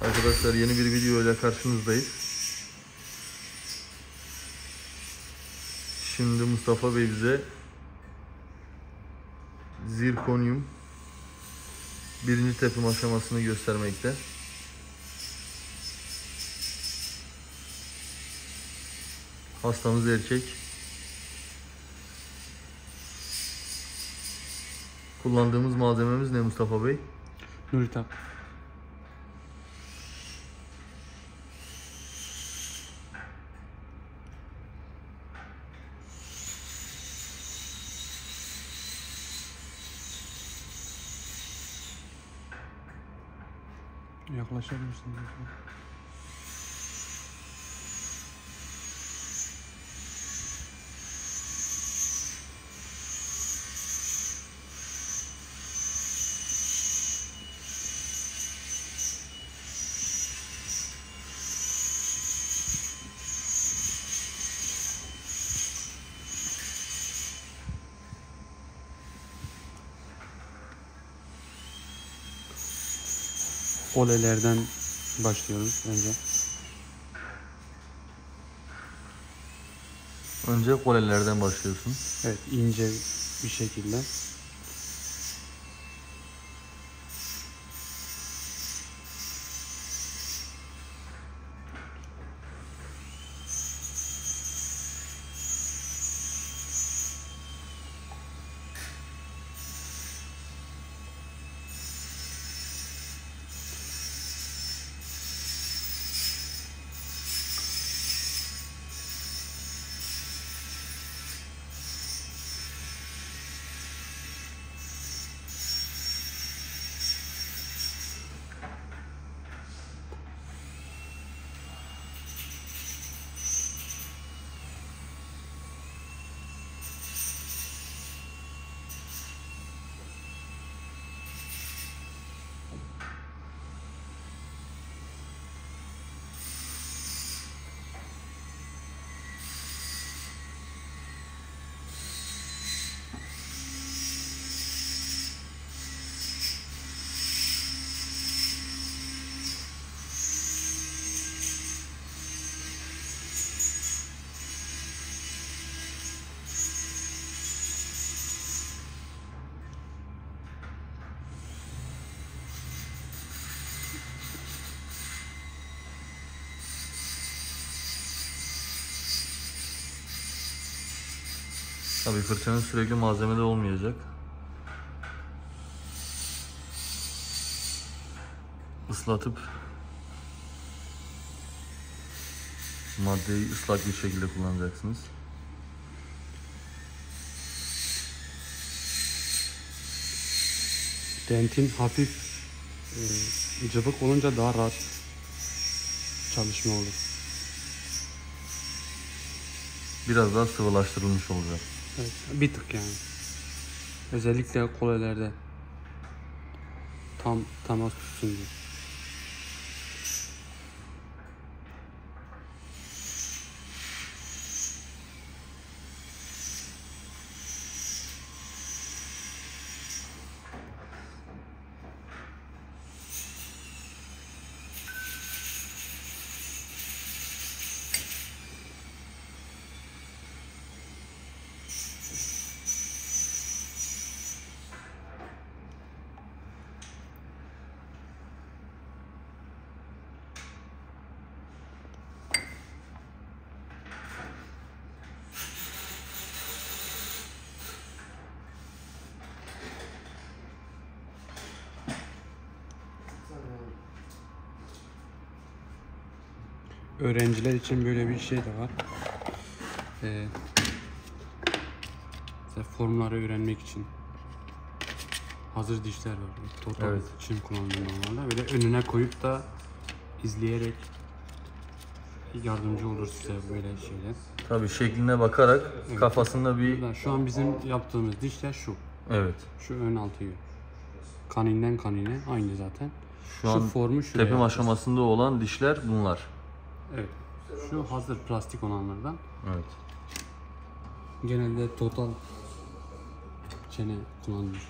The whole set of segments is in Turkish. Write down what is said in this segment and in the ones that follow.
Arkadaşlar yeni bir video ile karşınızdayız. Şimdi Mustafa Bey bize zirkonyum birinci tepim aşamasını göstermekte. Hastamız erkek. Kullandığımız malzememiz ne Mustafa Bey? Nuritap. Yaklaşabilirsin. Olelerden başlıyoruz önce. Önce kolelerden başlıyorsun. Evet ince bir şekilde. Tabii fırçanın sürekli malzemede olmayacak. Islatıp maddeyi ıslak bir şekilde kullanacaksınız. Dentin hafif e, cıvık olunca daha rahat çalışma olur. Biraz daha sıvılaştırılmış olacak. Evet, bir tık yani. Özellikle kolelerde tam temas tutsun diye. Öğrenciler için böyle bir şey de var. Ee, mesela formları öğrenmek için hazır dişler var. Total Evet. için kullanılan normalde. Böyle önüne koyup da izleyerek yardımcı olur size böyle şeyler. Tabii şekline bakarak kafasında bir Şu an bizim yaptığımız dişler şu. evet. Şu ön altı yü. Kaninden kanine aynı zaten. Şu an formu yapacağız. aşamasında olan dişler bunlar. Evet. Şu hazır plastik olanlardan. Evet. Genelde total çene kullanılır.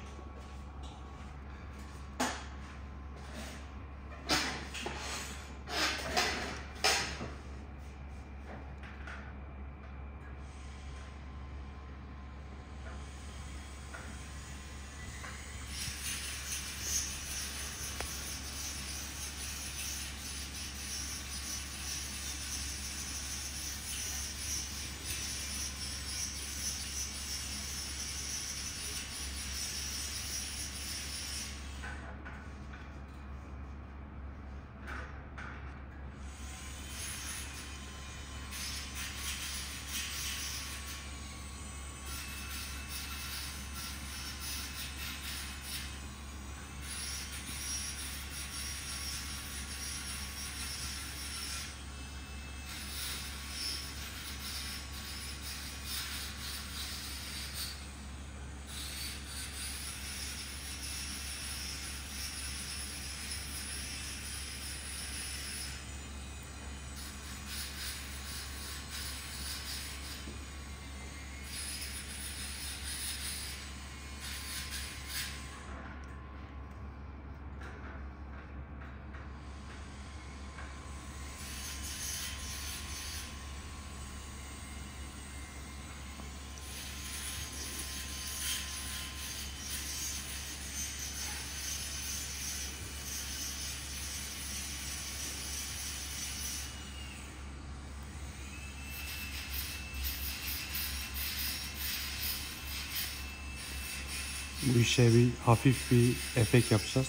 Bu işe bir hafif bir efekt yapacağız.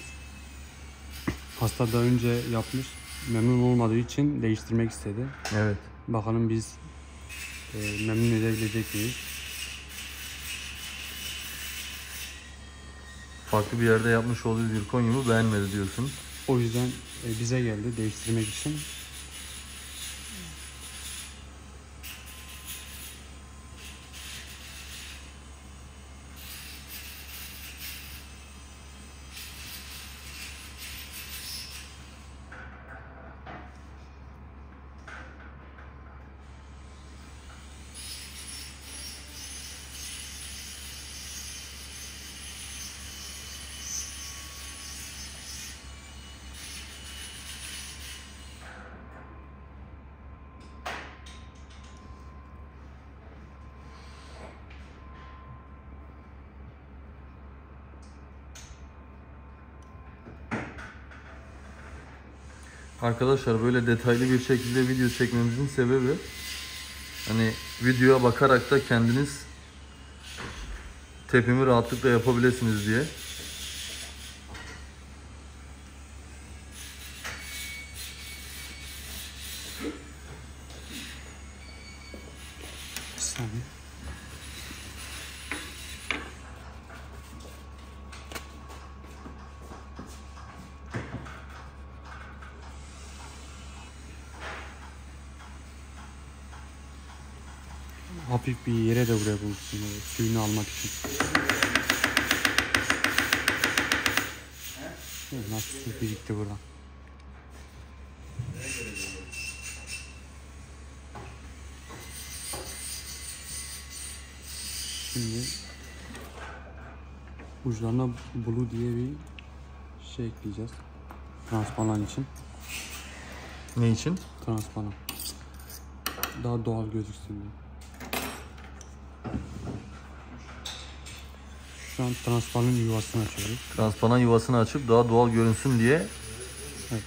Hasta daha önce yapmış. Memnun olmadığı için değiştirmek istedi. Evet. Bakalım biz e, memnun edebilecek miyiz? Farklı bir yerde yapmış olduğu zirkonyumu beğenmedi diyorsun. O yüzden e, bize geldi değiştirmek için. Arkadaşlar böyle detaylı bir şekilde video çekmemizin sebebi hani videoya bakarak da kendiniz tepimi rahatlıkla yapabilirsiniz diye. Bir saniye. Hafif bir yere de buraya böyle Suyunu almak için. Nasıl su birikti buradan. Şimdi uçlarına blue diye bir şey ekleyeceğiz. Transparan için. Ne için? Transparan. Daha doğal gözüksün diye. Şu an transparanın yuvasını açıyoruz. Transparan yuvasını açıp daha doğal görünsün diye Evet.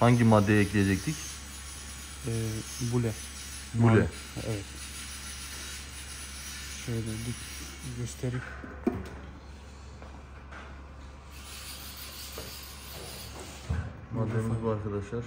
hangi maddeyi ekleyecektik? Ee, bule. Bule. Evet. Şöyle bir göstereyim. Maddemiz bu arkadaşlar.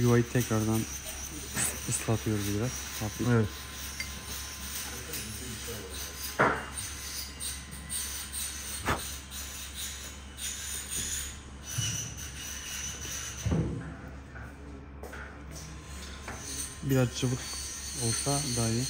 Yuvayı tekrardan ıslatıyoruz biraz. Hafif. Evet. Biraz cıvık olsa daha iyi.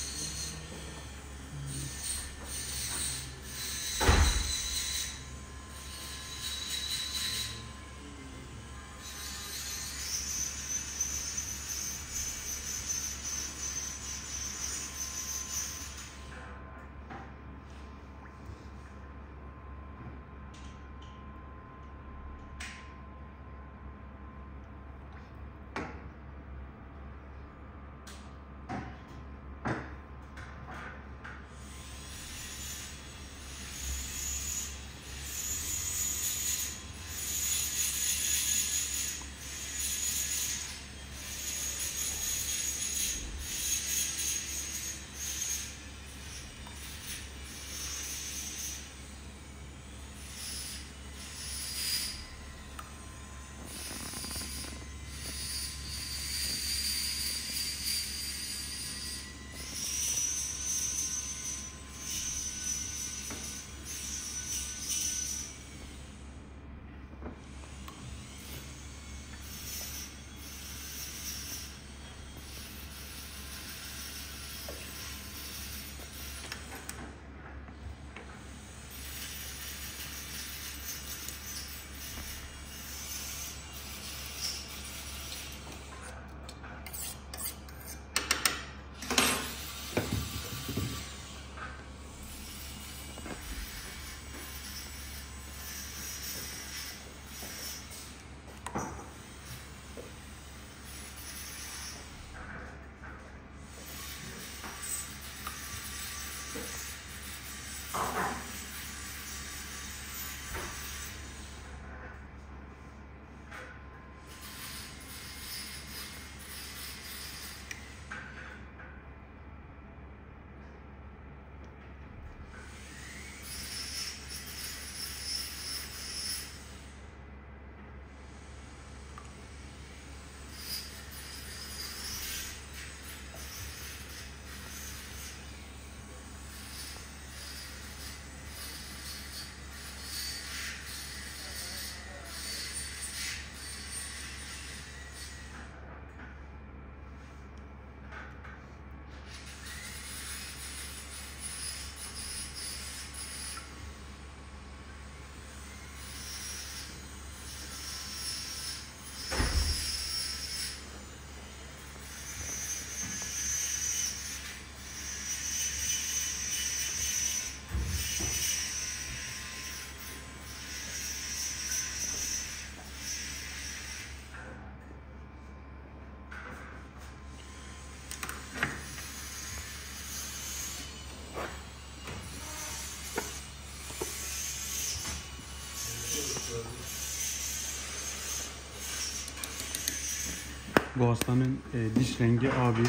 Bu hastanın e, diş rengi A1.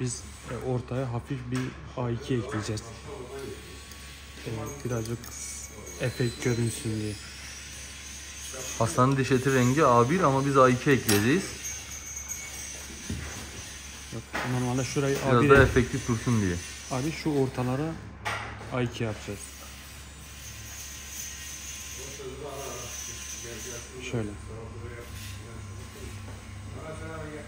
Biz e, ortaya hafif bir A2 ekleyeceğiz. E, birazcık efekt görünsün diye. Hastanın diş eti rengi A1 ama biz A2 ekleyeceğiz. Yok, normalde şurayı Biraz A1 daha efektif dursun diye. Abi şu ortalara A2 yapacağız. Şöyle. भैया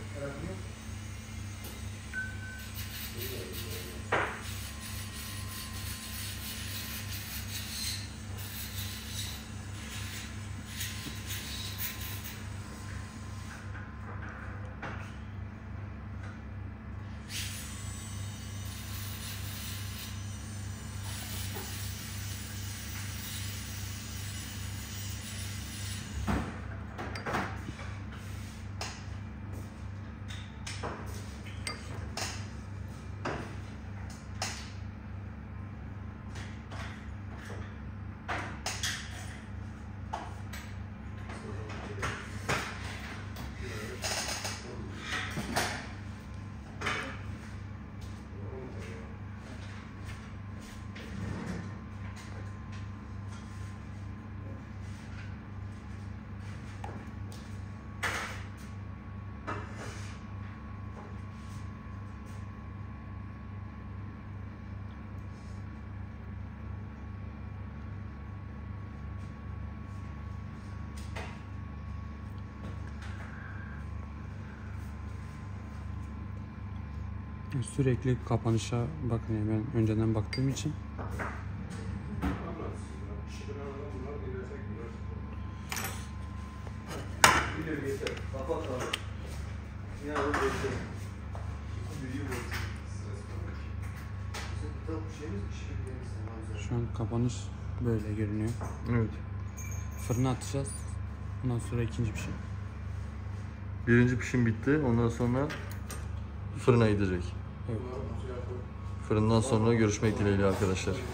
Sürekli kapanışa bakın yani ben önceden baktığım için. Şu an kapanış böyle görünüyor. Evet. Fırına atacağız. Ondan sonra ikinci bir şey. Birinci pişim bitti. Ondan sonra fırına gidecek. Evet. Fırından sonra görüşmek dileğiyle arkadaşlar.